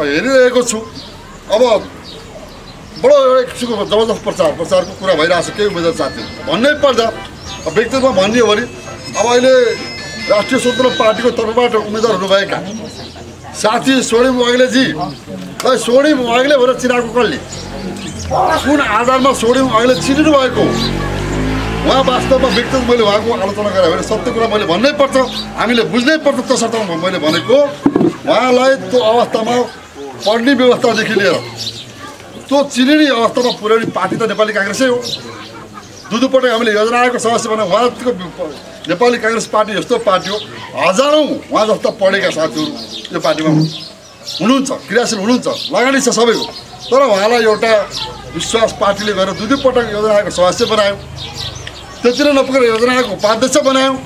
हेरिरहेको छु अब बडो एउटा किसिमको जबरजस्त प्रचार प्रचारको कुरा भइरहेको छ केही उम्मेद्वार साथी भन्नै पर्दा व्यक्तित्वमा भन्ने हो भने अब अहिले राष्ट्रिय स्वतन्त्र पार्टीको तर्फबाट उम्मेद्वार हुनुभएका साथी स्वर्णिम वाग्लेजी र स्वर्णिम वाग्ले भनेर चिनाएको कसले? कुन आधारमा स्वर्णिम वाग्ले चिनिनु भएको? उहाँ वास्तवमा व्यक्तिगत मैले उहाँको आलोचना गरेँ भने सत्य कुरा मैले भन्नै पर्छ। हामीले बुझ्नै पर्छ तसर्थ मैले भनेको। उहाँलाई त्यो अवस्थामा पढ्ने व्यवस्थादेखि लिएर त्यो चिनिने अवस्थामा पुर्याउने पार्टी त नेपाली काङ्ग्रेसै हो। दुधुपटक हामीले योजना आएको समस्या भने उहाँको नेपाली काङ्ग्रेस पार्टी यस्तो पार्टी हो। हजारौँ उहाँ जस्ता पढेका साथीहरू यो पार्टीमा हुनुहुन्छ क्रियाशील हुनुहुन्छ लगानी छ सबैको तर उहाँलाई एउटा विश्वास पार्टीले गरेर दुई दुईपटक योजना आएको सदस्य बनायो। त्यति नै नपुगेर योजना आएको उपाध्यक्ष बनायौँ।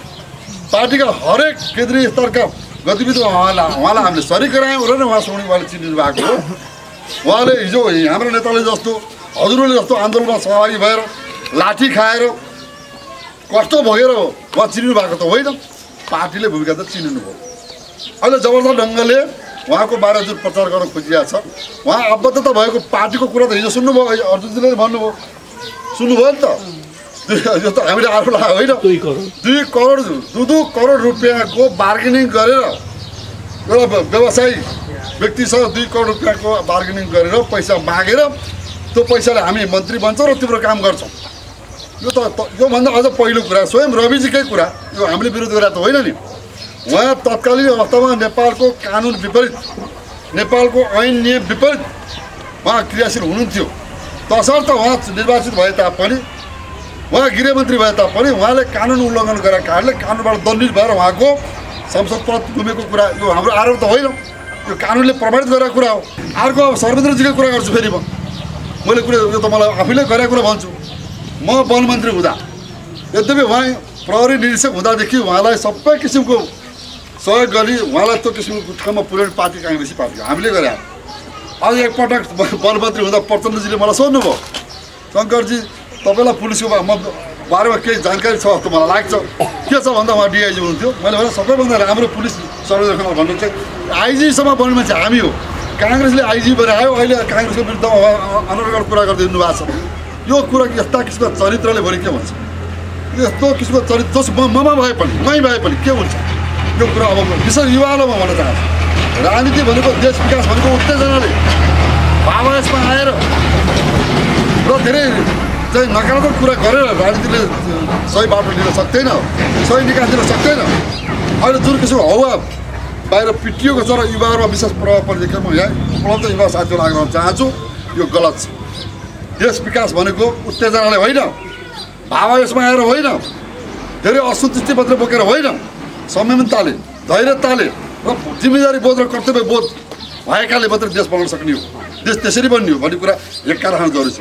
पार्टीका हरेक केन्द्रीय स्तरका गतिविधिमा उहाँलाई उहाँलाई हामीले सरी गरायौँ र नै उहाँ सोनी उहाँले चिनिनु भएको हो। उहाँले हिजो हाम्रो नेताले जस्तो हजुरहरूले जस्तो आन्दोलनमा सहभागी भएर लाठी खाएर कष्ट भोगेर उहाँ चिनिनु भएको त होइन। पार्टीले भूमिका त चिनिनु भयो। अहिले जबरजस्त ढङ्गले उहाँको बारे जुन प्रचार गर्न खोजिरहेको छ उहाँ अबद्धता भएको पार्टीको कुरा त हिजो सुन्नुभयो अर्जुनजीले भन्नुभयो। सुन्नुभयो नि त। यो त हामीले आरोप लगाएको होइन। दुई करोड। दुई दुई करोड रुपियाँको बार्गेनिङ गरेर एउटा व्यवसायी व्यक्तिसँग दुई करोड रुपियाँको बार्गेनिङ गरेर पैसा मागेर त्यो पैसाले हामी मन्त्री बन्छौँ र तिम्रो काम गर्छौँ। यो त योभन्दा अझ पहिलो कुरा स्वयं रविजीकै कुरा। यो हामीले विरोध गरेर त होइन नि। उहाँ तत्कालीन अवस्थामा नेपालको कानुन विपरीत नेपालको ऐन नियम विपरीत उहाँ क्रियाशील हुनुहुन्थ्यो। तसर्थ उहाँ निर्वाचित भए तापनि उहाँ गृहमन्त्री भए तापनि उहाँले कानुन उल्लङ्घन गरेका कारणले कानुनबाट दण्डित भएर उहाँको संसद पद गुमेको कुरा यो हाम्रो आरोप त होइन। यो कानुनले प्रमाणित गरेको कुरा हो। अर्को अब सर्वेन्द्रजीको कुरा गर्छु फेरि म। मैले कुरा यो त मलाई आफैले गरेको कुरा भन्छु। म वनमन्त्री हुँदा यद्यपि उहाँ प्रहरी निरीक्षक हुँदादेखि उहाँलाई सबै किसिमको सहयोग गरी उहाँलाई त्यो किसिमको ठाउँमा पुर्याउने पार्टी काङ्ग्रेसी पार्टी हामीले गरे अझ एकपटक वनमन्त्री हुँदा प्रचण्डजीले मलाई सोध्नुभयो शङ्करजी तपाईँलाई पुलिसको म बारेमा केही जानकारी छ जस्तो मलाई लाग्छ। के छ भन्दा उहाँ डिआइजी हुनुहुन्थ्यो। मैले भने सबैभन्दा राम्रो पुलिस सर्वेक्षण भन्नु चाहिँ आइजीसम्म बन्ने मान्छे हामी हो। काङ्ग्रेसले आइजी बनायो अहिले काङ्ग्रेसको विरुद्धमा अनर्गढ कुरा गर्दै हिँड्नु भएको छ। यो कुरा यस्ता किसिमको चरित्रले भने के हुन्छ यस्तो किसिमको चरित्र जस ममा भए पनि मै भए पनि के हुन्छ? यो कुरा अब विशेष युवालाई म भन्न चाहन्छु। राजनीति भनेको देश विकास भनेको उत्तेजनाले भावावेशमा आएर र धेरै चाहिँ नकारात्मक कुरा गरेर राजनीतिले सही बाटो लिन सक्दैन सही निकास दिन सक्दैन। अहिले जुन किसिमको हावा बाहिर पिटिएको छ र युवाहरूमा विशेष प्रभाव परिदिएको म यहाँ उपलब्ध युवा साथीहरू आग्रह चाहन्छु यो गलत छ। देश विकास भनेको उत्तेजनाले होइन। भावावेशमा आएर होइन। धेरै असन्तुष्टि मात्रै बोकेर होइन। संयमताले धैर्यताले र जिम्मेदारी बोध र कर्तव्य बोध भएकाले मात्रै देश बनाउन सक्ने हो। देश त्यसरी बन्ने हो भन्ने कुरा एक कारण जरुरी छ।